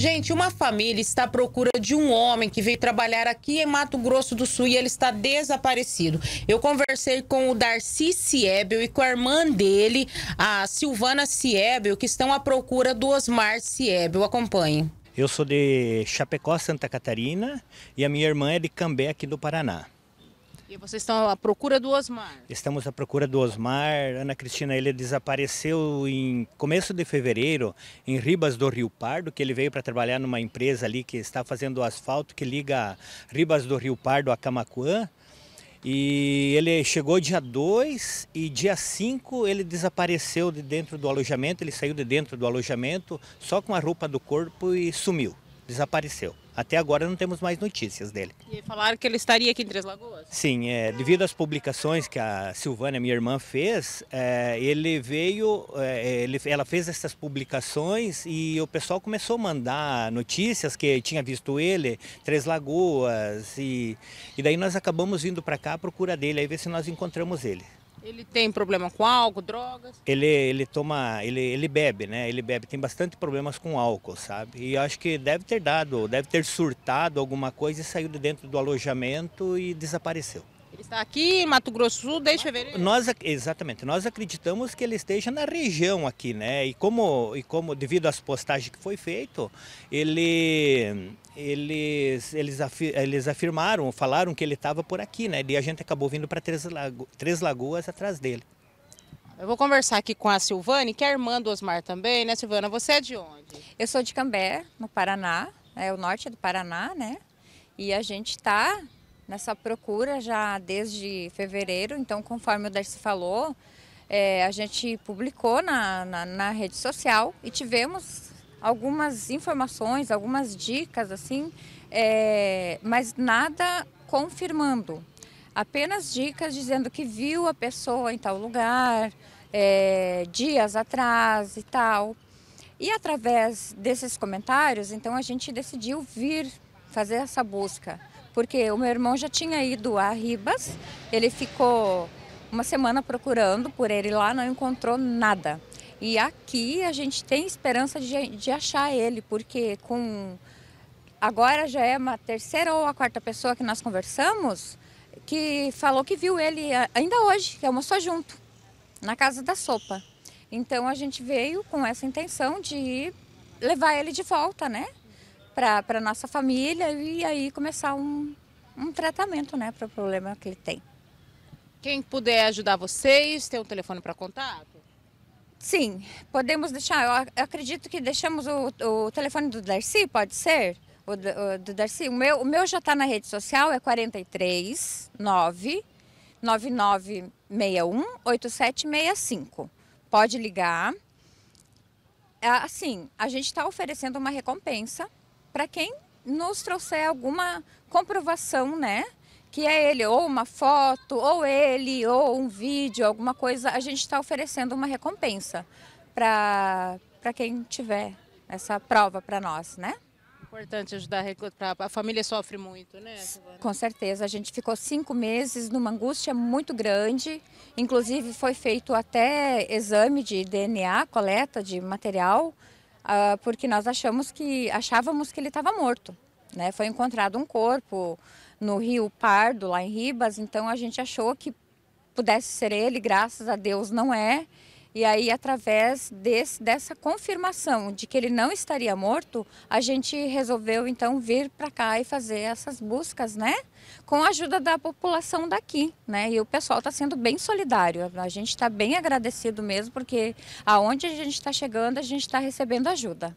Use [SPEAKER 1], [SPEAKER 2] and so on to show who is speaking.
[SPEAKER 1] Gente, uma família está à procura de um homem que veio trabalhar aqui em Mato Grosso do Sul e ele está desaparecido. Eu conversei com o Darcy Siebel e com a irmã dele, a Silvana Siebel, que estão à procura do Osmar Siebel. Acompanhe.
[SPEAKER 2] Eu sou de Chapecó, Santa Catarina, e a minha irmã é de Cambé, aqui do Paraná.
[SPEAKER 1] E vocês estão à procura do Osmar?
[SPEAKER 2] Estamos à procura do Osmar. Ana Cristina, ele desapareceu em começo de fevereiro em Ribas do Rio Pardo, que ele veio para trabalhar numa empresa ali que está fazendo asfalto que liga Ribas do Rio Pardo a Camacuã. E ele chegou dia 2 e dia 5 ele desapareceu de dentro do alojamento, ele saiu de dentro do alojamento só com a roupa do corpo e sumiu, desapareceu. Até agora não temos mais notícias dele.
[SPEAKER 1] E falaram que ele estaria aqui em Três Lagoas?
[SPEAKER 2] Sim, é, devido às publicações que a Silvânia, minha irmã, fez, é, ele veio, é, ele, ela fez essas publicações e o pessoal começou a mandar notícias que tinha visto ele, Três Lagoas, e, e daí nós acabamos vindo para cá à procura dele, aí ver se nós encontramos ele.
[SPEAKER 1] Ele tem problema com álcool, drogas?
[SPEAKER 2] Ele, ele toma, ele, ele bebe, né? Ele bebe, tem bastante problemas com álcool, sabe? E acho que deve ter dado, deve ter surtado alguma coisa e saiu de dentro do alojamento e desapareceu.
[SPEAKER 1] Está aqui em Mato Grosso do Sul desde fevereiro?
[SPEAKER 2] Nós, exatamente, nós acreditamos que ele esteja na região aqui, né? E como, e como devido às postagens que foi feito, ele, eles, eles, afir, eles afirmaram, falaram que ele estava por aqui, né? E a gente acabou vindo para Três, Lago, Três Lagoas atrás dele.
[SPEAKER 1] Eu vou conversar aqui com a Silvane, que é irmã do Osmar também, né, Silvana? Você é de onde?
[SPEAKER 3] Eu sou de Cambé, no Paraná, é o norte do Paraná, né? E a gente está nessa procura já desde fevereiro, então conforme o Darcy falou, é, a gente publicou na, na, na, rede social e tivemos algumas informações, algumas dicas assim, é, mas nada confirmando. Apenas dicas dizendo que viu a pessoa em tal lugar, é, dias atrás e tal. E através desses comentários, então a gente decidiu vir fazer essa busca porque o meu irmão já tinha ido a Ribas, ele ficou uma semana procurando por ele lá, não encontrou nada. E aqui a gente tem esperança de, de achar ele, porque com agora já é uma terceira ou a quarta pessoa que nós conversamos que falou que viu ele ainda hoje, que almoçou junto, na casa da sopa. Então a gente veio com essa intenção de levar ele de volta, né? Para a nossa família e aí começar um, um tratamento né, para o problema que ele tem.
[SPEAKER 1] Quem puder ajudar vocês, tem um telefone para contato?
[SPEAKER 3] Sim, podemos deixar. Eu acredito que deixamos o, o telefone do Darcy, pode ser? O o do Darcy. O meu, o meu já está na rede social, é 43 9 9961 8765. Pode ligar. É, assim, a gente está oferecendo uma recompensa para quem nos trouxer alguma comprovação, né? Que é ele, ou uma foto, ou ele, ou um vídeo, alguma coisa, a gente está oferecendo uma recompensa para quem tiver essa prova para nós, né?
[SPEAKER 1] Importante ajudar a família sofre muito, né?
[SPEAKER 3] Com certeza, a gente ficou cinco meses numa angústia muito grande, inclusive foi feito até exame de DNA, coleta de material, uh, porque nós achamos que achávamos que ele estava morto. Né? Foi encontrado um corpo no Rio Pardo, lá em Ribas, então a gente achou que pudesse ser ele, graças a Deus não é. E aí, através desse, dessa confirmação de que ele não estaria morto, a gente resolveu então vir para cá e fazer essas buscas, né? Com a ajuda da população daqui, né? E o pessoal está sendo bem solidário. A gente está bem agradecido mesmo, porque aonde a gente está chegando, a gente está recebendo ajuda.